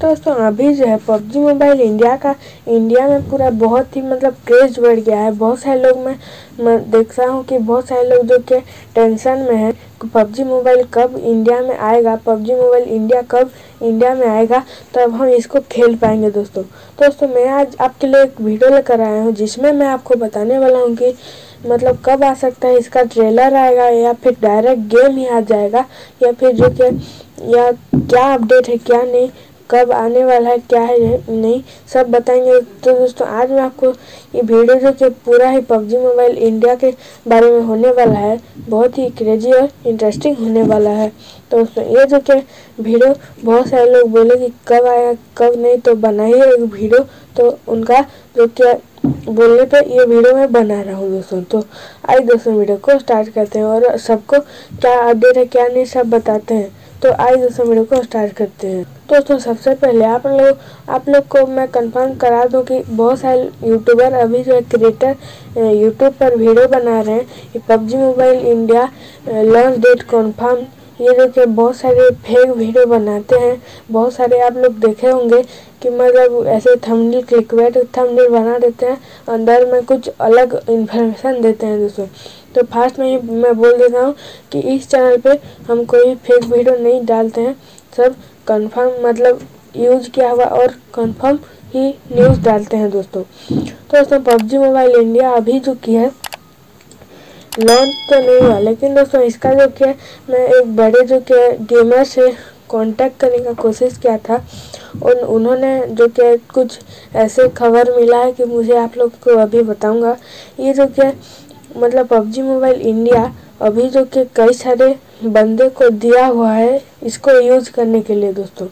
दोस्तों अभी जो है पबजी मोबाइल इंडिया का, इंडिया में पूरा बहुत ही मतलब क्रेज बढ़ गया है। बहुत सारे लोग मैं मैं देख रहा हूँ कि बहुत सारे लोग जो कि टेंशन में है पबजी मोबाइल कब इंडिया में आएगा, पबजी मोबाइल इंडिया कब इंडिया में आएगा, तब हम इसको खेल पाएँगे दोस्तों। दोस्तों, मैं आज आपके लिए एक वीडियो लेकर आया हूँ, जिसमें मैं आपको बताने वाला हूँ कि मतलब कब आ सकता है इसका ट्रेलर आएगा या फिर डायरेक्ट गेम ही आ जाएगा, या फिर जो कि, या क्या अपडेट है, क्या नहीं। कब आने वाला है, क्या है, नहीं, सब बताएँगे। तो दोस्तों, आज मैं आपको ये वीडियो जो कि पूरा ही पबजी मोबाइल इंडिया के बारे में होने वाला है, बहुत ही क्रेजी और इंटरेस्टिंग होने वाला है। तो दोस्तों, ये जो कि वीडियो, बहुत सारे लोग बोले कि कब आया, कब नहीं तो बनाइए एक वीडियो। तो उनका जो कि बोलने पे ये वीडियो मैं बना रहा हूँ दोस्तों। तो आइए दोस्तों, वीडियो को स्टार्ट करते हैं और सबको क्या अपडेट है, क्या नहीं, सब बताते हैं। तो आइए दोस्तों वीडियो को स्टार्ट करते हैं। दोस्तों, सबसे पहले आप लोग आप लोग को मैं कंफर्म करा दूँ कि बहुत सारे यूट्यूबर अभी जो है क्रिएटर यूट्यूब पर वीडियो बना रहे हैं। PUBG mobile India launch date confirm ये कि बहुत सारे फेक वीडियो बनाते हैं। बहुत सारे आप लोग देखे होंगे कि मतलब ऐसे थंबनेल क्लिकबेट थंबनेल बना देते हैं। अंदर में कुछ अलग इन्फॉर्मेशन देते हैं दोस्तों। तो फास्ट में ही मैं बोल देता हूँ कि इस चैनल पे हम कोई फेक वीडियो नहीं डालते हैं। सब कंफर्म मतलब यूज़ किया हुआ और कंफर्म ही न्यूज़ डालते हैं दोस्तों। तो दोस्तों, पबजी मोबाइल इंडिया अभी जो की है लॉन्च तो नहीं हुआ, लेकिन दोस्तों, इसका जो क्या मैं एक बड़े जो क्या गेमर से कांटेक्ट करने का कोशिश किया था। और उन्होंने जो क्या कुछ ऐसे खबर मिला है कि मुझे आप लोग को अभी बताऊँगा। ये जो क्या मतलब पबजी मोबाइल इंडिया अभी जो कि कई सारे बंदे को दिया हुआ है इसको यूज़ करने के लिए दोस्तों।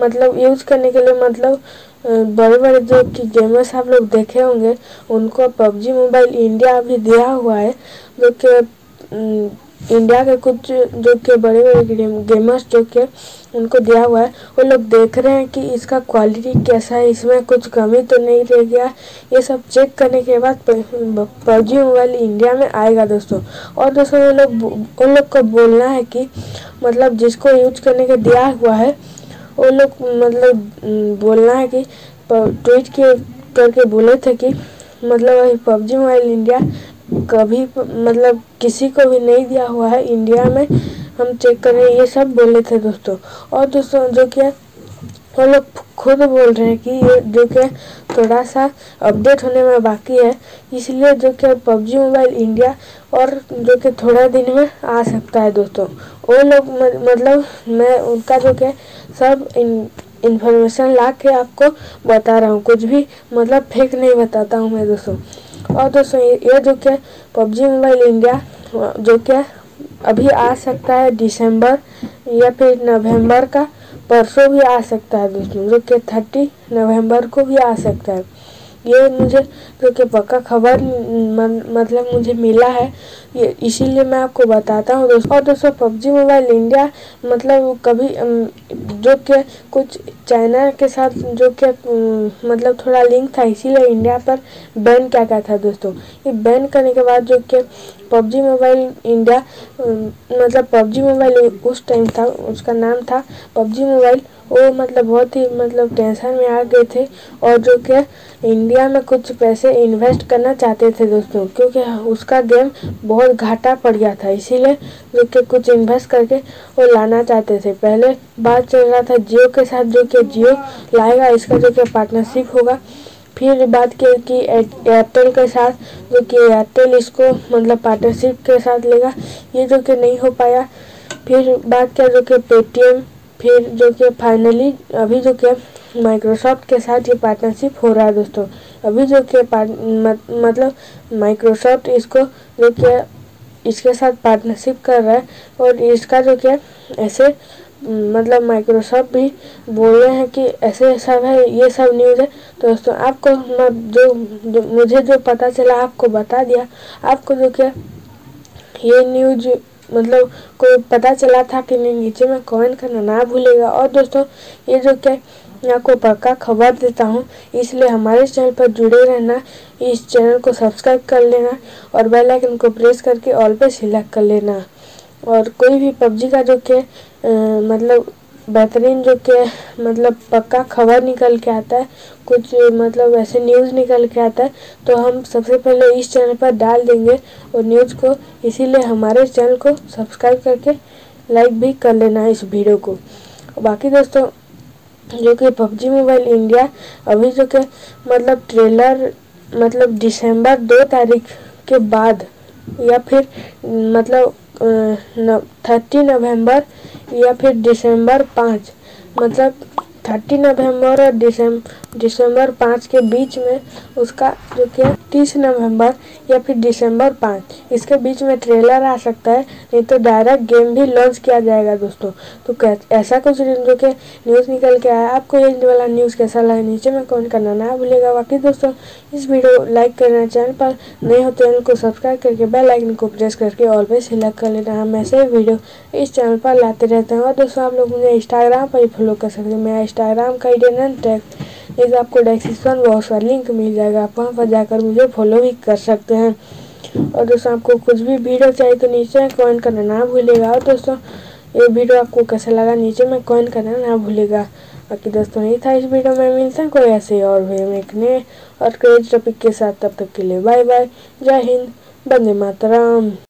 मतलब यूज़ करने के लिए मतलब बड़े बड़े जो कि गेमर्स आप लोग देखे होंगे, उनको पबजी मोबाइल इंडिया अभी दिया हुआ है, जो कि इंडिया के कुछ जो कि बड़े बड़े गेमर्स जो कि उनको दिया हुआ है, वो लोग देख रहे हैं कि इसका क्वालिटी कैसा है, इसमें कुछ कमी तो नहीं रह गया। ये सब चेक करने के बाद पबजी मोबाइल इंडिया में आएगा दोस्तों। और दोस्तों, वो लोग, उन लोग को बोलना है कि मतलब जिसको यूज़ करने के दिया हुआ है वो लोग मतलब बोलना है कि ट्वीट के, करके बोले थे कि मतलब पबजी मोबाइल इंडिया कभी मतलब किसी को भी नहीं दिया हुआ है। इंडिया में हम चेक करें ये सब बोले थे दोस्तों। और दोस्तों, जो क्या वो लोग खुद बोल रहे हैं कि ये जो कि थोड़ा सा अपडेट होने में बाकी है, इसलिए जो कि पबजी मोबाइल इंडिया और जो कि थोड़ा दिन में आ सकता है दोस्तों। वो लोग मतलब मैं उनका जो कि सब इन इन्फॉर्मेशन ला के आपको बता रहा हूँ। कुछ भी मतलब फेक नहीं बताता हूँ मैं दोस्तों। और दोस्तों ये जो क्या पबजी मोबाइल इंडिया जो क्या अभी आ सकता है दिसंबर या फिर नवंबर का। परसों भी आ सकता है विष्णु जो कि थर्टी नवंबर को भी आ सकता है। ये मुझे जो कि पक्का खबर मतलब मुझे मिला है। ये इसीलिए मैं आपको बताता हूँ दोस्तों। और दोस्तों, पबजी मोबाइल इंडिया मतलब कभी जो कि कुछ चाइना के साथ जो कि मतलब थोड़ा लिंक था, इसीलिए इंडिया पर बैन क्या क्या था दोस्तों। ये बैन करने के बाद जो कि पबजी मोबाइल इंडिया मतलब पबजी मोबाइल उस टाइम था, उसका नाम था पबजी मोबाइल वो मतलब बहुत ही मतलब टेंशन में आ गए थे और जो कि इंडिया में कुछ पैसे इन्वेस्ट करना चाहते थे दोस्तों, क्योंकि उसका गेम बहुत घाटा पड़ गया था, इसीलिए जो कि कुछ इन्वेस्ट करके वो लाना चाहते थे। पहले बात चल रहा था जियो के साथ, जो कि जियो लाएगा, इसका जो कि पार्टनरशिप होगा। फिर बात की कि एयरटेल के साथ, जो कि एयरटेल इसको मतलब पार्टनरशिप के साथ लेगा, ये जो कि नहीं हो पाया। फिर बात किया जो कि पेटीएम फिर जो कि फाइनली अभी जो कि माइक्रोसॉफ्ट के साथ ये पार्टनरशिप हो रहा है दोस्तों। अभी जो कि मतलब माइक्रोसॉफ्ट इसको जो कि इसके साथ पार्टनरशिप कर रहा है और इसका जो कि ऐसे मतलब माइक्रोसॉफ्ट भी बोल रहे हैं कि ऐसे सब है ये सब न्यूज़ है। तो दोस्तों आपको मैं जो, जो मुझे जो पता चला आपको बता दिया। आपको जो क्या ये न्यूज़ मतलब कोई पता चला था कि नहीं, नीचे में कमेंट करना ना भूलेगा। और दोस्तों, ये जो क्या मैं आपको पक्का खबर देता हूँ, इसलिए हमारे चैनल पर जुड़े रहना, इस चैनल को सब्सक्राइब कर लेना और बेल आइकन को प्रेस करके ऑल पे सिलेक्ट कर लेना। और कोई भी पबजी का जो क्या मतलब बेहतरीन जो कि मतलब पक्का खबर निकल के आता है, कुछ मतलब ऐसे न्यूज़ निकल के आता है तो हम सबसे पहले इस चैनल पर डाल देंगे और न्यूज़ को, इसीलिए हमारे चैनल को सब्सक्राइब करके लाइक भी कर लेना इस वीडियो को। बाकी दोस्तों, जो कि पबजी मोबाइल इंडिया, अभी जो कि मतलब ट्रेलर मतलब दिसंबर दो तारीख के बाद या फिर मतलब थर्टी नवंबर या फिर दिसंबर पाँच। मतलब थर्टी नवंबर और दिसंबर पाँच के बीच में उसका जो कि तीस नवंबर या फिर दिसंबर पाँच। इसके बीच में ट्रेलर आ सकता है, नहीं तो डायरेक्ट गेम भी लॉन्च किया जाएगा दोस्तों। तो ऐसा कुछ जो कि न्यूज़ निकल के आया। आपको ये वाला न्यूज़ कैसा लगा, नीचे में कमेंट करना ना भूलेगा बाकी दोस्तों, इस वीडियो लाइक करना चैनल पर नहीं हो चैनल को सब्सक्राइब करके बेल आइकन को प्रेस करके ऑल पे सिलेक्ट कर लेना। हम ऐसे वीडियो इस चैनल पर लाते रहते हैं। और दोस्तों, आप लोग मुझे इंस्टाग्राम पर ही फॉलो कर सकते हैं। मेरा इंस्टाग्राम का आई टैग इस आपको डिस्क्रिप्शन बॉक्स का लिंक मिल जाएगा। आप वहाँ पर जाकर मुझे फॉलो भी कर सकते हैं। और दोस्तों, आपको कुछ भी वीडियो चाहिए तो नीचे कमेंट करना ना भूलेगा और दोस्तों, ये वीडियो आपको कैसा लगा नीचे में कमेंट करना ना भूलेगा बाकी दोस्तों नहीं था इस वीडियो में। मिलते हैं कोई ऐसे और वीडियो में और क्रेज टॉपिक के साथ। तब तक के लिए बाय बाय जय हिंद। बंदे मातरम।